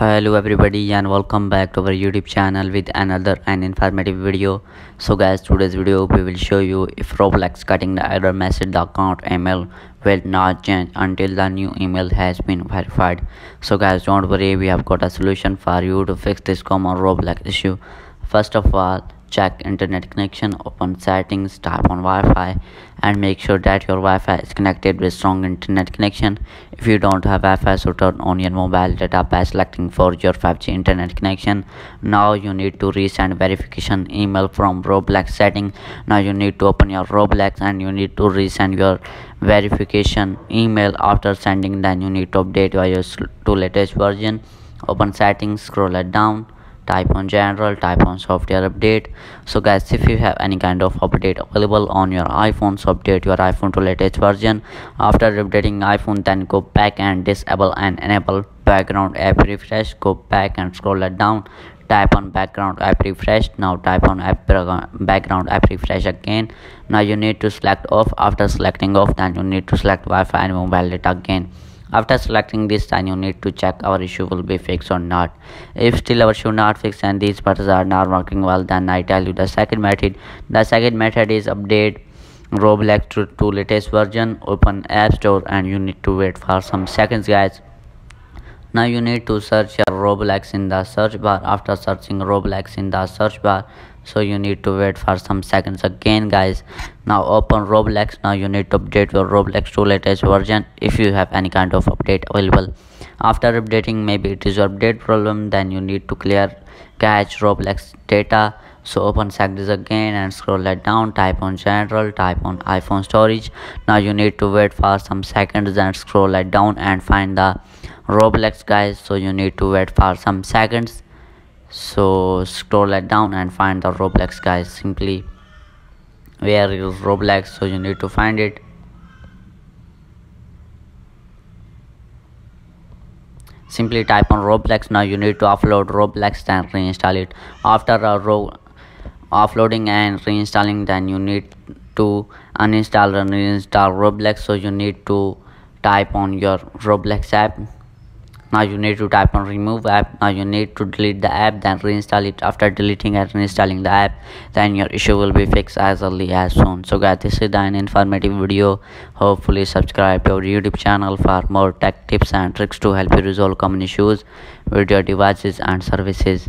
hello everybody and welcome back to our youtube channel with another and informative video. So guys today's video we will show you if roblox cutting the error message the account email will not change until the new email has been verified. So guys don't worry we have got a solution for you to fix this common roblox issue. First of all check internet connection open settings tap on wi-fi and make sure that your wi-fi is connected with strong internet connection. If you don't have wi-fi so turn on your mobile data by selecting for your 5g internet connection. Now you need to resend verification email from roblox setting. Now you need to open your roblox and you need to resend your verification email. After sending then you need to update ios to latest version. Open settings scroll it down type on general type on software update. So guys if you have any kind of update available on your iphone so update your iphone to latest version. After updating iphone then go back and disable and enable background app refresh. Go back and scroll it down. Type on background app refresh. Now type on app background app refresh again. Now you need to select off. After selecting off then you need to select wi-fi and mobile data again after selecting this then you need to check our issue will be fixed or not. If still our issue not fixed and these buttons are not working well then i tell you the second method. The second method is update roblox to, to latest version open app store and you need to wait for some seconds guys. Now you need to search roblox in the search bar. After searching roblox in the search bar so you need to wait for some seconds again guys. Now open roblox. Now you need to update your roblox to latest version if you have any kind of update available. After updating maybe it is your update problem then you need to clear cache roblox data. So open settings again and scroll it down. Type on general type on iphone storage. Now you need to wait for some seconds and scroll it down and find the roblox guys so you need to wait for some seconds. So scroll it down and find the roblox guys. Simply where is roblox? So you need to find it. Simply type on roblox. Now you need to offload roblox and reinstall it. After a ro offloading and reinstalling then you need to uninstall and reinstall roblox. So you need to type on your roblox app now you need to type on remove app. Now you need to delete the app then reinstall it. After deleting and reinstalling the app then your issue will be fixed as early as soon. So guys this is an informative video. Hopefully subscribe to our youtube channel for more tech tips and tricks to help you resolve common issues with your devices and services